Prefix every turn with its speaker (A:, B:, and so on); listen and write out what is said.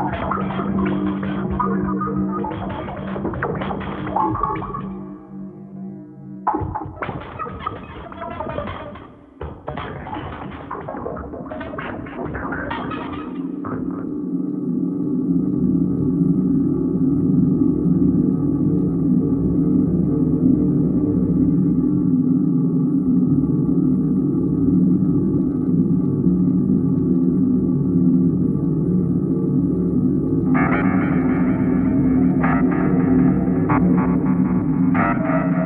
A: you Mm-hmm.